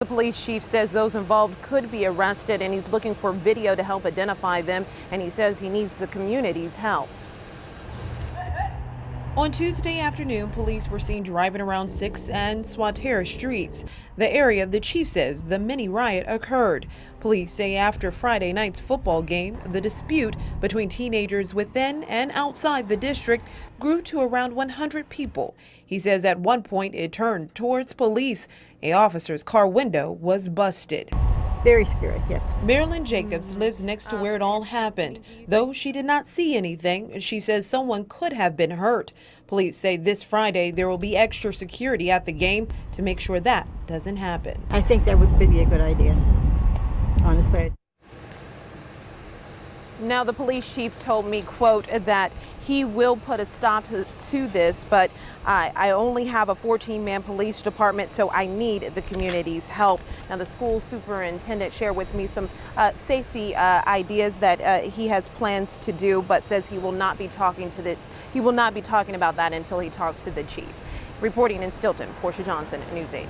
The police chief says those involved could be arrested and he's looking for video to help identify them and he says he needs the community's help. On Tuesday afternoon, police were seen driving around 6th and Swatara streets, the area the chief says the mini riot occurred. Police say after Friday night's football game, the dispute between teenagers within and outside the district grew to around 100 people. He says at one point it turned towards police. A officer's car window was busted. Very scary, yes. Marilyn Jacobs lives next to where it all happened. Though she did not see anything, she says someone could have been hurt. Police say this Friday there will be extra security at the game to make sure that doesn't happen. I think that would be a good idea, honestly. Now, the police chief told me, quote, that he will put a stop to this, but I, I only have a 14 man police department, so I need the community's help. Now, the school superintendent shared with me some uh, safety uh, ideas that uh, he has plans to do, but says he will not be talking to the he will not be talking about that until he talks to the chief. Reporting in Steelton, Portia Johnson, News 8.